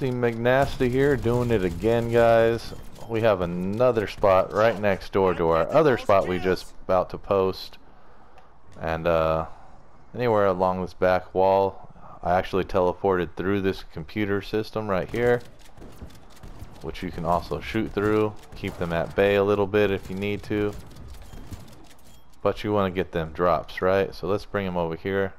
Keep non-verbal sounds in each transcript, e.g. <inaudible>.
MC McNasty here, doing it again, guys. We have another spot right next door to our other spot we just about to post. And, uh, anywhere along this back wall, I actually teleported through this computer system right here. Which you can also shoot through. Keep them at bay a little bit if you need to. But you want to get them drops, right? So let's bring them over here.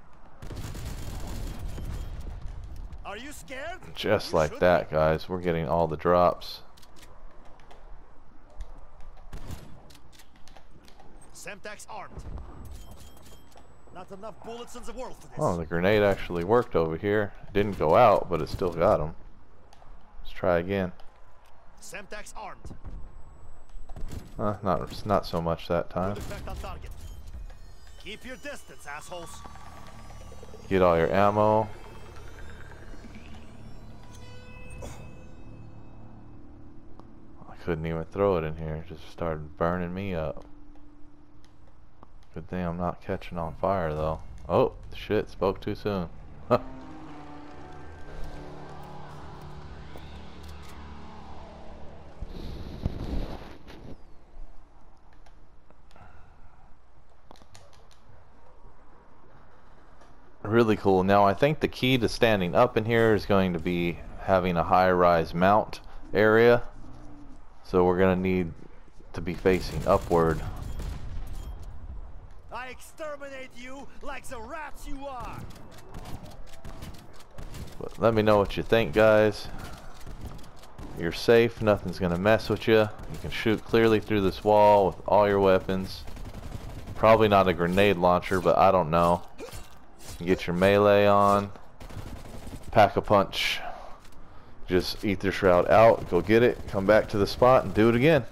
You scared? Just You like should that, guys. We're getting all the drops. Semtex armed. Not enough bullets in the world for this. Oh, the grenade actually worked over here. It didn't go out, but it still got them. Let's try again. Semtex armed. Uh, not not so much that time. Good effect on target. Keep your distance, assholes. Get all your ammo. Couldn't even throw it in here. It just started burning me up. Good thing I'm not catching on fire though. Oh, shit, spoke too soon. <laughs> really cool. Now I think the key to standing up in here is going to be having a high-rise mount area. So we're going to need to be facing upward. I exterminate you like the rats you are. But let me know what you think, guys. You're safe. Nothing's going to mess with you. You can shoot clearly through this wall with all your weapons. Probably not a grenade launcher, but I don't know. You get your melee on. Pack a punch. Just eat Aether Shroud out, go get it, come back to the spot and do it again.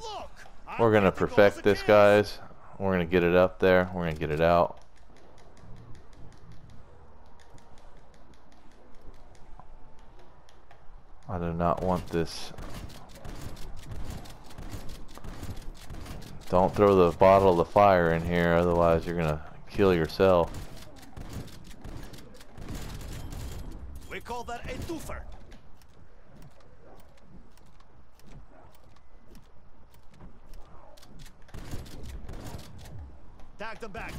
Look. We're gonna ready to go perfect this, guys. We're gonna get it up there. We're gonna get it out. I do not want this. Don't throw the bottle of the fire in here, otherwise you're gonna kill yourself. We call that a twofer. Tag them back.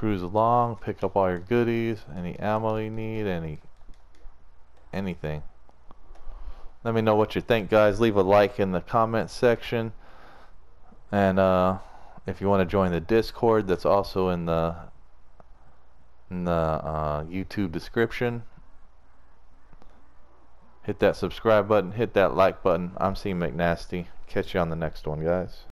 Cruise along, pick up all your goodies, any ammo you need, any anything. Let me know what you think, guys. Leave a like in the comment section. And uh, if you want to join the Discord, that's also in the in the uh, YouTube description. Hit that subscribe button, hit that like button. I'm C McNasty. Catch you on the next one, guys.